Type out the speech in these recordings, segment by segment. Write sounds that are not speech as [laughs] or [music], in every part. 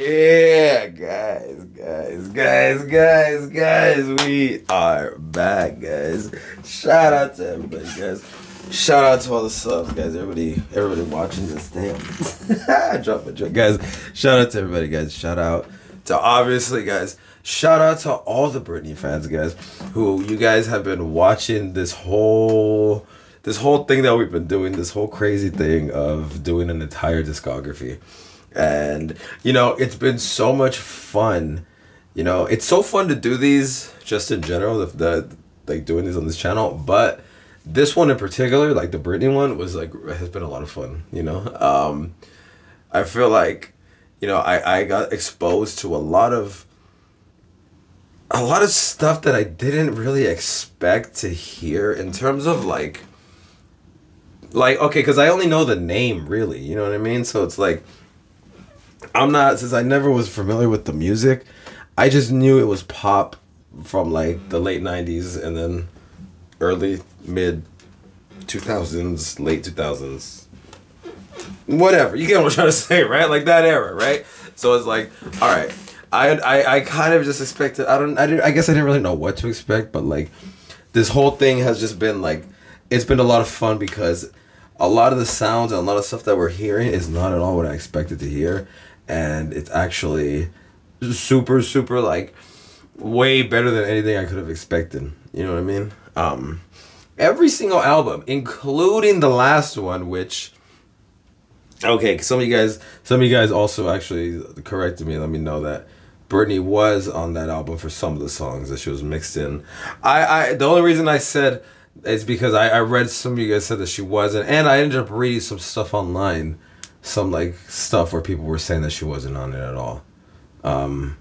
Yeah, guys, guys, guys, guys, guys, we are back, guys. Shout out to everybody, guys. Shout out to all the subs, guys. Everybody, everybody watching this. Damn, [laughs] I dropped joke, guys. Shout out to everybody, guys. Shout out to obviously, guys. Shout out to all the Britney fans, guys, who you guys have been watching this whole this whole thing that we've been doing, this whole crazy thing of doing an entire discography and you know it's been so much fun. You know it's so fun to do these just in general the, the like doing these on this channel. But this one in particular like the Britney one was like has been a lot of fun you know? Um i feel like you know i i got exposed to a lot of a lot of stuff that i didn't really expect to hear in terms of like like okay because i only know the name really you know what i mean? So it's like I'm not since I never was familiar with the music. I just knew it was pop from like the late '90s and then early mid 2000s, late 2000s. Whatever you get what I'm trying to say, right? Like that era, right? So it's like, all right. I I, I kind of just expected. I don't. I didn't. I guess I didn't really know what to expect, but like, this whole thing has just been like, it's been a lot of fun because a lot of the sounds and a lot of stuff that we're hearing is not at all what I expected to hear and it's actually super super like way better than anything I could have expected. You know what I mean? Um, every single album, including the last one, which okay, some of you guys, some of you guys also actually corrected me. Let me know that Britney was on that album for some of the songs that she was mixed in. I, I the only reason I said is because I, I read some of you guys said that she wasn't, and I ended up reading some stuff online some like stuff where people were saying that she wasn't on it at all. Um,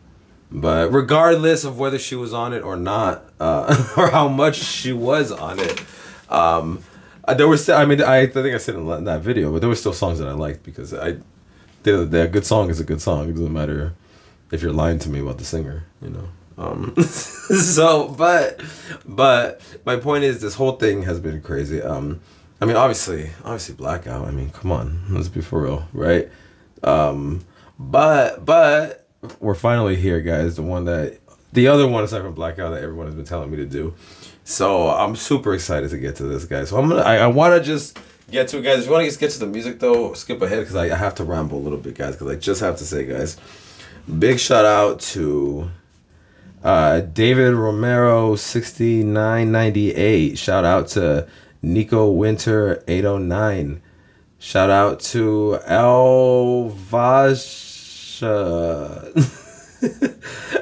but regardless of whether she was on it or not, uh, [laughs] or how much she was on it, um, uh, there was. I mean, I, I think I said in that video, but there were still songs that I liked because I, the the good song is a good song. It doesn't matter if you're lying to me about the singer, you know. Um, [laughs] so, but, but my point is, this whole thing has been crazy. Um, I mean, obviously, obviously, blackout. I mean, come on, [laughs] let's be for real, right? Um, but but we're finally here, guys. The one that the other one aside from blackout that everyone has been telling me to do. So I'm super excited to get to this, guys. So I'm gonna. I, I want to just get to it, guys. If you want to just get to the music though, skip ahead because I, I have to ramble a little bit, guys. Because I just have to say, guys, big shout out to uh, David Romero sixty nine ninety eight. Shout out to Nico Winter 809. Shout out to Elvasha.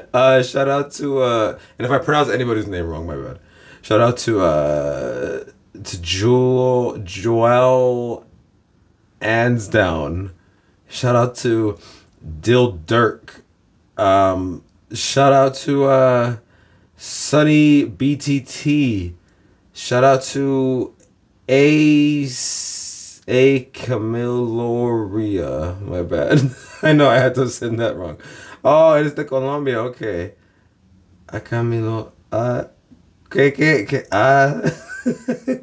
[laughs] uh, shout out to uh, and if I pronounce anybody's name wrong, my bad. Shout out to uh, to Jewel Joel Ansdown. Shout out to Dill Dirk. Um, shout out to uh, Sunny BTT. Shout out to A A Camiloria. My bad. [laughs] I know I had to send that wrong. Oh, it is the Colombia. Okay. A Camilo. Uh, que que que ah [laughs]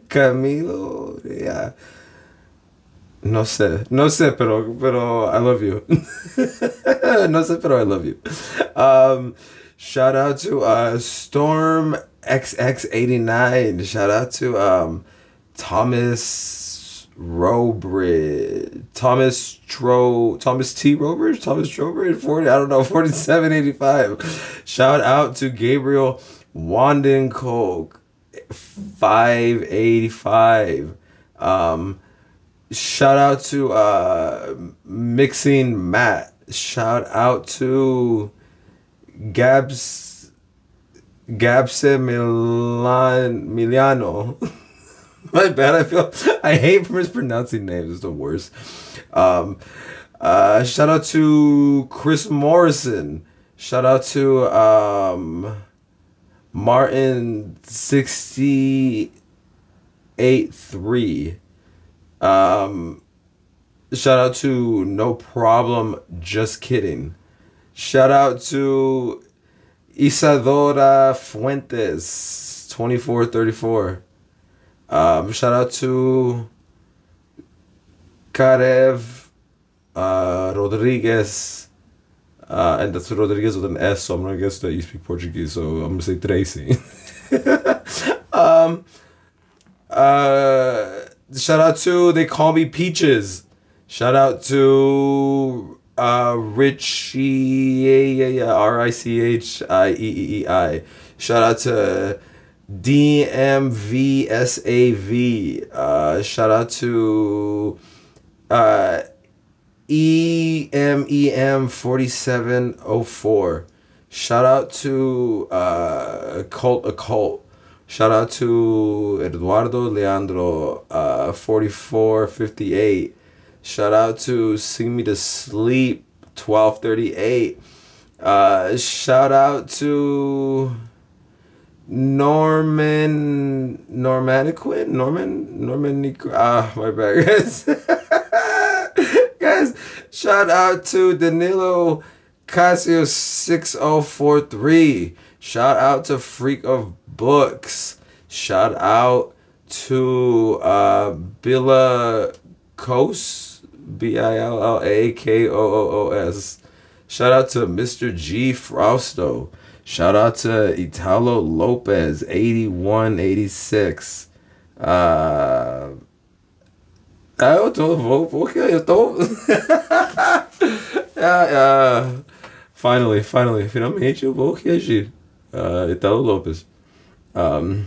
Camilo. Yeah. No sé, no sé, pero pero I love you. [laughs] no sé, pero I love you. Um, shout out to uh Storm XX89. Shout out to um, Thomas Robridge. Thomas Tro Thomas T. Robridge? Thomas Trowbridge? 40, I don't know, 4785. Shout out to Gabriel Wandenkolk. 585. Um, shout out to uh, Mixing Matt. Shout out to Gabs Gabse Milan Miliano. [laughs] My bad. I feel I hate mispronouncing names. It's the worst. Um, uh, shout out to Chris Morrison. Shout out to um, Martin sixty eight three. Um, shout out to No Problem. Just kidding. Shout out to Isadora Fuentes, 2434. Um, shout out to Karev uh, Rodriguez. Uh, and that's Rodriguez with an S, so I'm gonna guess that you speak Portuguese, so I'm gonna say Tracy. [laughs] um, uh, shout out to They Call Me Peaches. Shout out to uh, Richie, R I C H I E E E I. Shout out to DMVSAV. Uh, shout out to uh, EMEM4704. Shout out to uh, Cult Occult. Shout out to Eduardo Leandro, uh, 4458. Shout out to Sing Me to Sleep, 1238. Uh, shout out to Norman Normaniquin Norman? Norman ah my bad guys. [laughs] Guys shout out to Danilo Casio 6043 shout out to Freak of Books. Shout out to uh Billa Kos B I L L A K O O O S shout out to Mr. G Frausto Shout out to Italo Lopez, 8186. Uh, eu tô, vou, yeah, [laughs] uh, finally, finally, finalmente eu vou reagir. Uh, Italo Lopez. Um,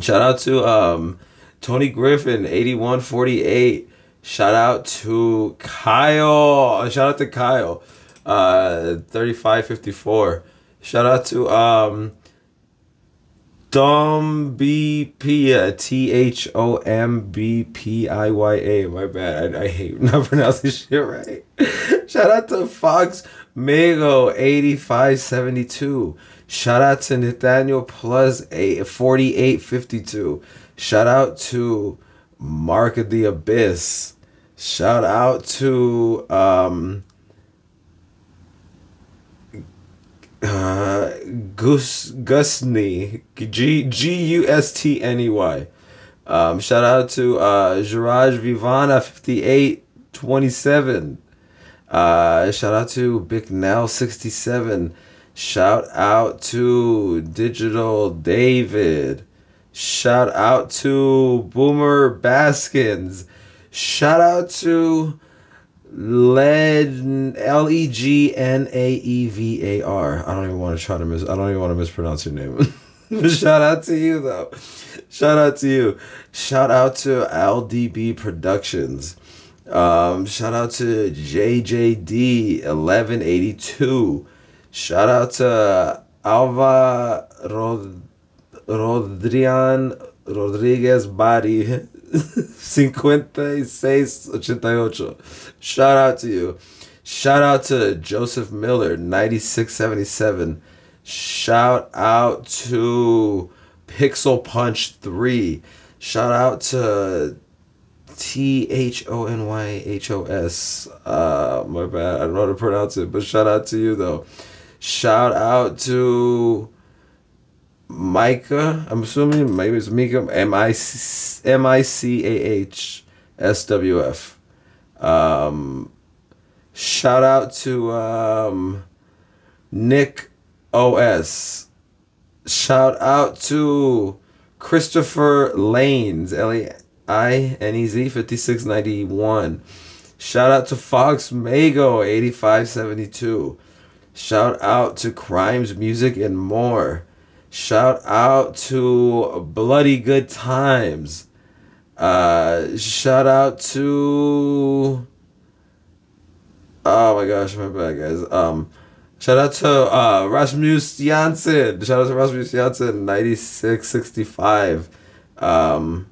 shout out to um, Tony Griffin, 8148. Shout out to Kyle. Shout out to Kyle, uh, 3554. Shout out to um T H O M B P I Y A. My bad. I, I hate [laughs] not pronouncing shit right. Shout out to Fox Mago 8572. Shout out to Nathaniel Plus 4852. Shout out to Mark of the Abyss. Shout out to um uh, Gus Gusney G G U S T N E Y. Um, shout out to uh, Jiraj Vivana fifty eight twenty seven. Uh, shout out to Big Nell sixty seven. Shout out to Digital David. Shout out to Boomer Baskins. Shout out to Led L E G N A E V A R. I don't even want to try to miss. I don't even want to mispronounce your name. [laughs] Shout out to you though. Shout out to you. Shout out to LDB Productions. Um, shout out to JJD eleven eighty two. Shout out to Alva Rod- Rodrian Rodriguez Bari 5688. Shout out to you. Shout out to Joseph Miller, 9677. Shout out to Pixel Punch 3. Shout out to T H O N Y H O S. Uh, my bad. I don't know how to pronounce it, but shout out to you though. Shout out to Micah. I'm assuming maybe it's Micah. M I M I C A H S W F. Um, shout out to um, Nick OS. Shout out to Christopher Lanes, L A I N E Z 5691. Shout out to Fox Mago 8572. Shout out to Crimes Music and More. Shout out to Bloody Good Times. Uh, shout out to. Oh my gosh, my bad, guys. Um, shout out to uh, Rasmus Janssen. Shout out to Rasmus Janssen, 9665. Um,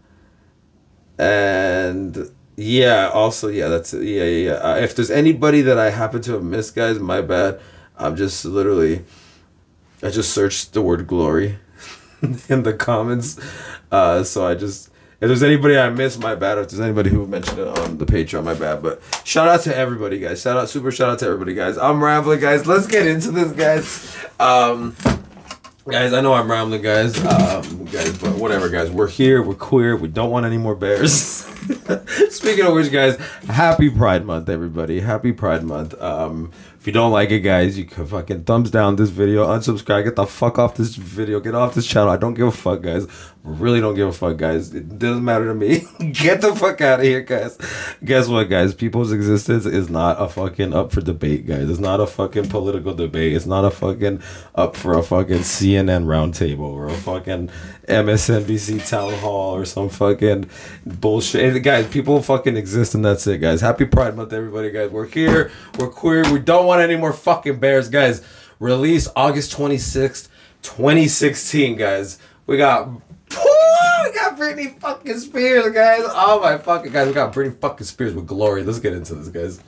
and yeah, also, yeah, that's. Yeah, yeah, yeah. Uh, if there's anybody that I happen to have missed, guys, my bad. I'm just literally. I just searched the word glory [laughs] in the comments. Uh, so I just if there's anybody I missed, my bad. If there's anybody who mentioned it on the Patreon, my bad. But shout out to everybody, guys. Shout out, super shout out to everybody, guys. I'm rambling, guys. Let's get into this, guys. Um, guys, I know I'm rambling, guys. Um, guys, but whatever, guys. We're here. We're queer. We don't want any more bears. [laughs] Speaking of which, guys, happy Pride Month, everybody. Happy Pride Month. Um, if you don't like it, guys, you can fucking thumbs down this video, unsubscribe, get the fuck off this video, get off this channel. I don't give a fuck, guys. Really don't give a fuck, guys. It doesn't matter to me. [laughs] get the fuck out of here, guys. Guess what, guys? People's existence is not a fucking up for debate, guys. It's not a fucking political debate. It's not a fucking up for a fucking CNN roundtable or a fucking MSNBC town hall or some fucking bullshit. And guys, people fucking exist and that's it, guys. Happy Pride Month, everybody, guys. We're here. We're queer. We don't want any more fucking bears, guys. Release August 26th, 2016, guys. We got. We got Britney fucking Spears, guys. Oh my fucking guys. We got Britney fucking Spears with glory. Let's get into this, guys.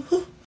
Woo-hoo.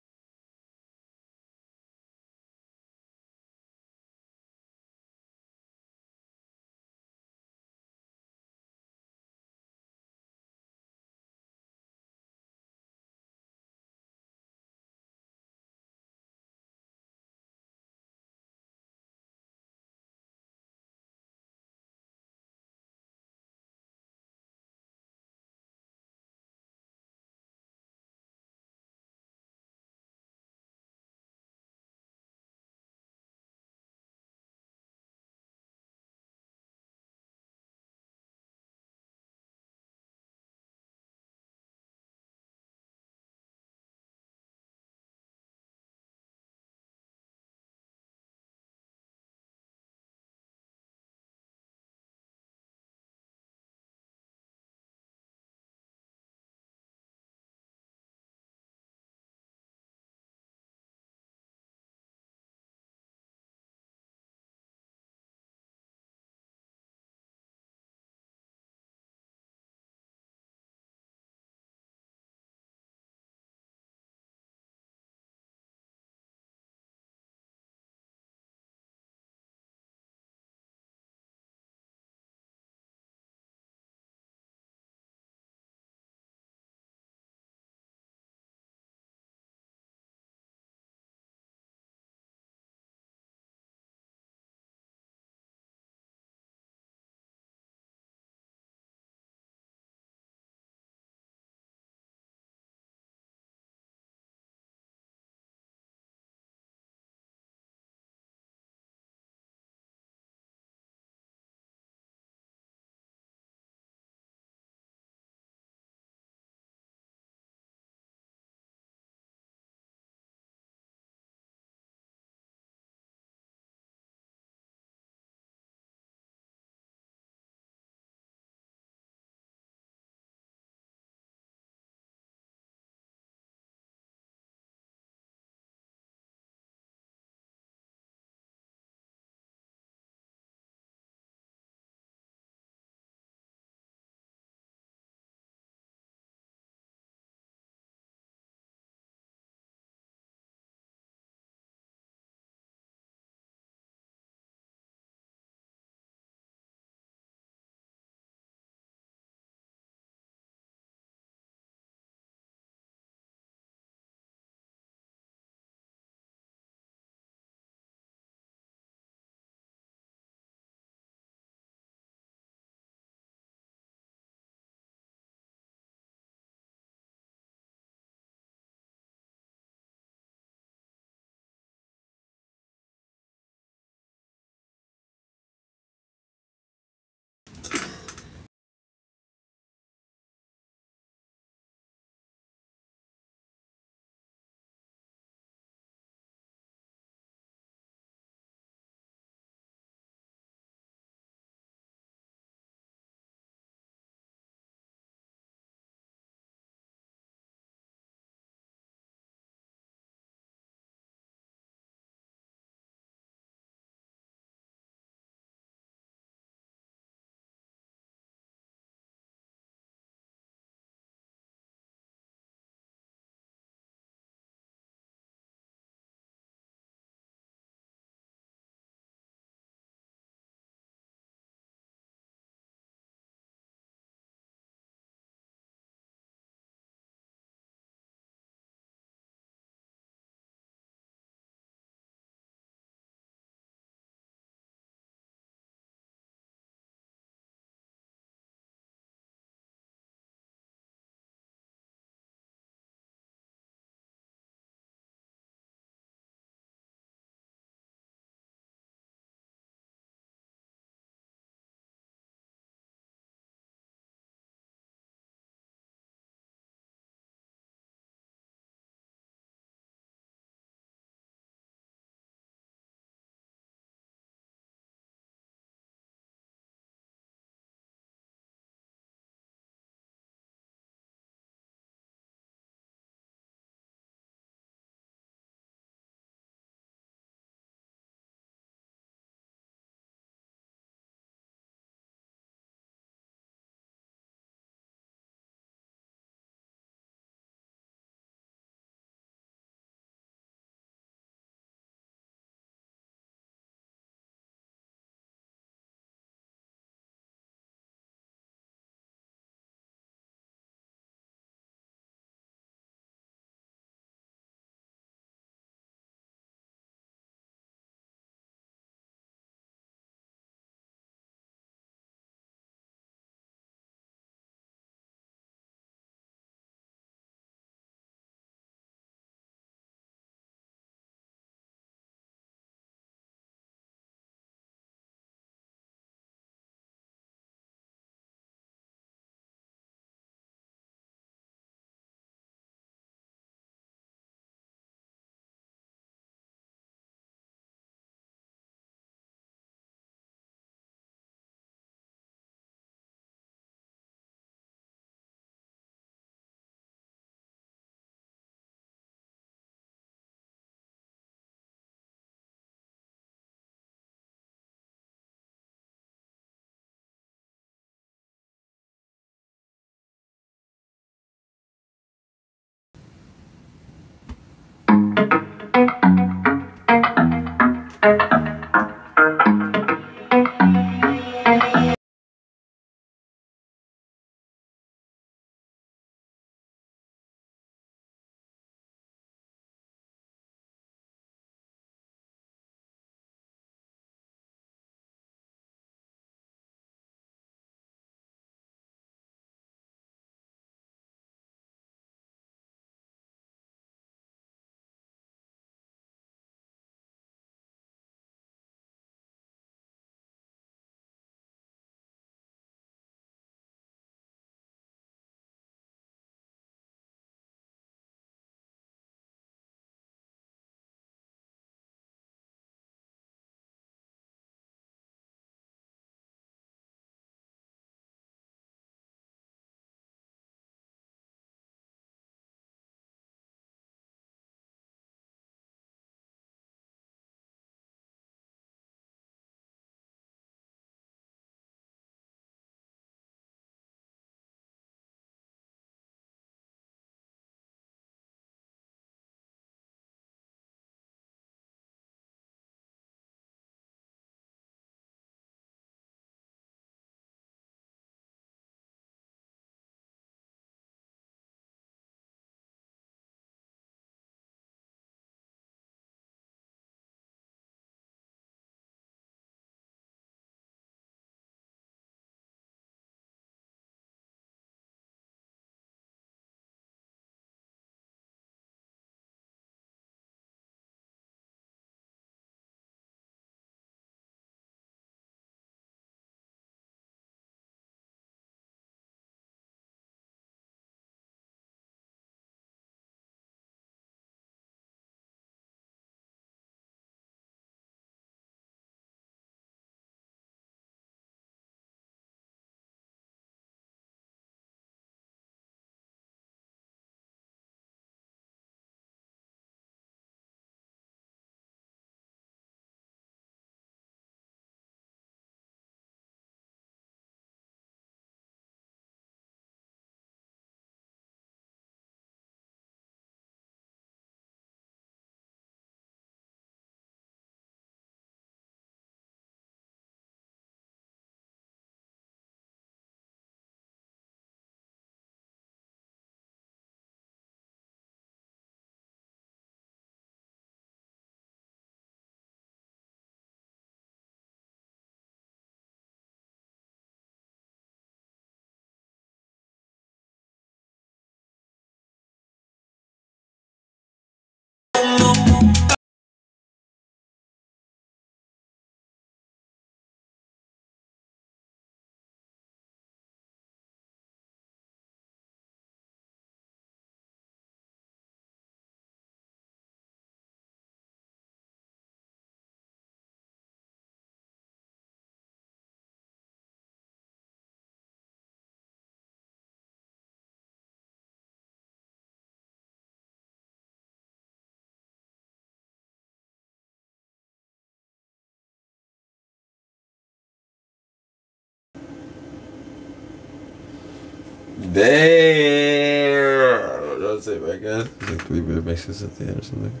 Damn. That's it, right, guys? Like three mixes at the end or something.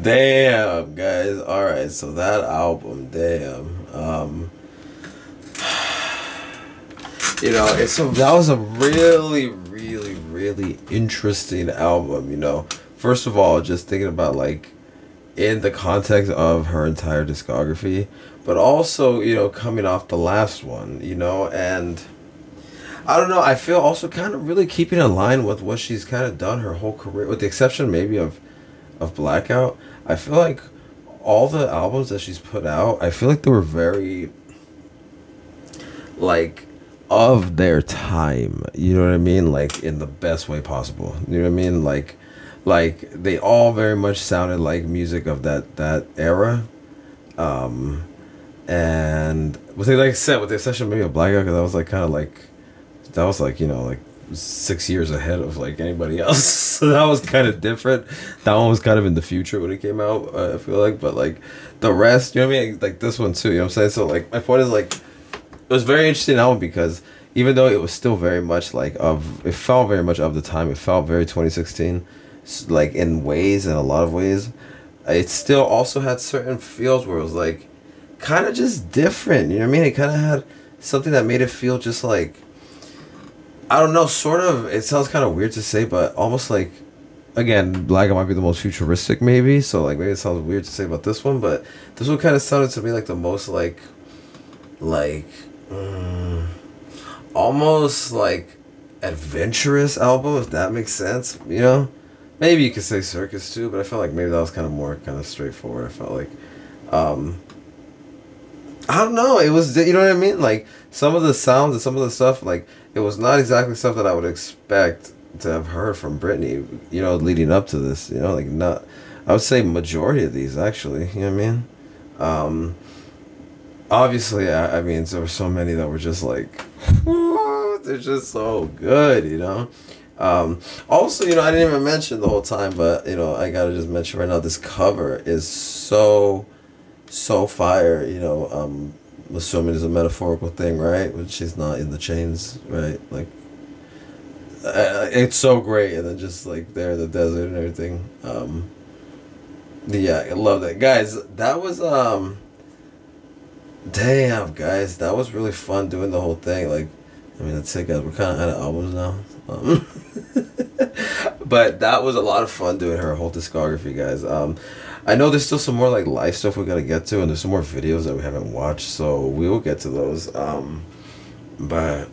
Damn, guys. All right, so that album, damn. Um, [sighs] you know, it's a that was a really, really, really interesting album. You know, first of all, just thinking about like in the context of her entire discography, but also you know coming off the last one, you know, and I don't know. I feel also kind of really keeping in line with what she's kind of done her whole career, with the exception maybe of of Blackout. I feel like all the albums that she's put out, I feel like they were very like of their time. You know what I mean? Like in the best way possible. You know what I mean? Like like they all very much sounded like music of that that era. Um and with like I said, with the exception maybe of Blackout, because I was like kind of like that was like you know like six years ahead of like anybody else. [laughs] So that was kind of different. That one was kind of in the future when it came out uh, i feel like but like the rest you know what i mean? Like this one too you know what i'm saying? So like my point is like it was very interesting album because even though it was still very much like of it felt very much of the time it felt very 2016, like in ways in a lot of ways it still also had certain feels where it was like kind of just different you know what i mean? It kind of had something that made it feel just like i don't know sort of it sounds kind of weird to say but almost like again blackout might be the most futuristic maybe so like maybe it sounds weird to say about this one but this one kind of sounded to me like the most like like mm, almost like adventurous album if that makes sense you know? Maybe you could say circus too but i felt like maybe that was kind of more kind of straightforward i felt like um i don't know it was you know what i mean? Like some of the sounds and some of the stuff like it was not exactly something i would expect to have heard from Britney, you know, leading up to this, you know, like not, I would say majority of these actually, you know what I mean? Um, obviously, I, I mean, there were so many that were just like, [laughs] they're just so good, you know? Um, also, you know, I didn't even mention the whole time, but, you know, I gotta just mention right now, this cover is so, so fire, you know, um, assuming it's a metaphorical thing, right? When she's not in the chains, right? Like, it's so great and then just like there in the desert and everything. Um yeah i love that. Guys that was um damn guys that was really fun doing the whole thing. Like i mean that's it guys. We're kind of out of albums now. Um, [laughs] but that was a lot of fun doing her whole discography guys. Um i know there's still some more like live stuff we gotta get to and there's some more videos that we haven't watched so we will get to those um but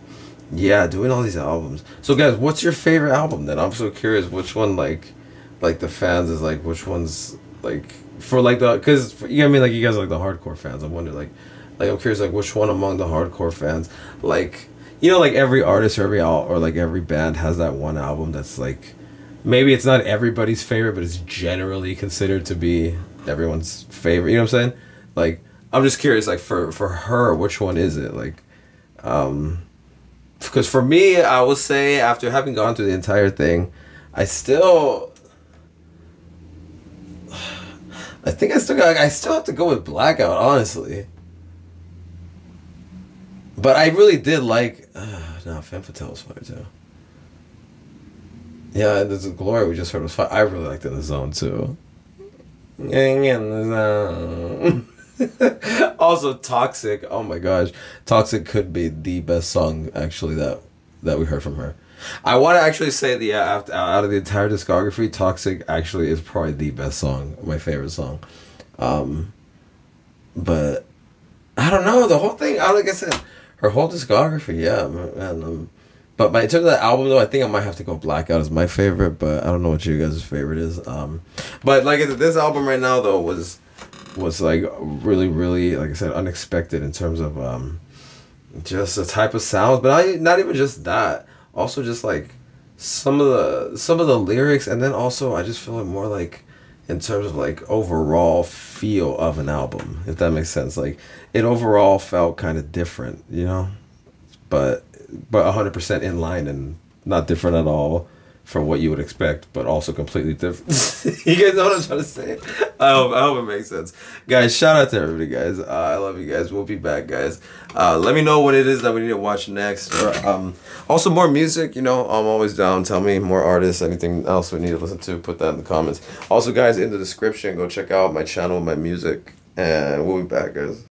yeah, doing all these albums. So guys, what's your favorite album then? I'm so curious which one like like the fans is like which one's like for like the cuz you know I mean like you guys are like the hardcore fans. I'm wondering like like I'm curious like which one among the hardcore fans like you know like every artist or every or like every band has that one album that's like maybe it's not everybody's favorite but it's generally considered to be everyone's favorite. You know what I'm saying? Like I'm just curious like for for her which one is it? Like um because for me, I would say after having gone through the entire thing, I still, I think I still got, I still have to go with Blackout, honestly. But I really did like, [sighs] uh, no, Femme Fatale was fire too. Yeah, a Glory we just heard was fire. I really liked In the Zone too. In the Zone. [laughs] also toxic oh my gosh toxic could be the best song actually that that we heard from her i want to actually say the uh, out of the entire discography toxic actually is probably the best song my favorite song um but i don't know the whole thing like i said her whole discography yeah man um, but in terms of the album though i think i might have to go blackout as my favorite but i don't know what you guys' favorite is um but like this album right now though was was like really really like i said unexpected in terms of um just the type of sounds but I, not even just that also just like some of the some of the lyrics and then also i just feel it more like in terms of like overall feel of an album if that makes sense like it overall felt kind of different you know? But but 100% in line and not different at all from what you would expect, but also completely different. [laughs] you guys know what I'm trying to say? I hope, I hope it makes sense. Guys, shout out to everybody, guys. Uh, I love you guys. We'll be back, guys. Uh, let me know what it is that we need to watch next. Or, um, also, more music, you know, I'm always down. Tell me more artists, anything else we need to listen to, put that in the comments. Also, guys, in the description, go check out my channel, my music, and we'll be back, guys.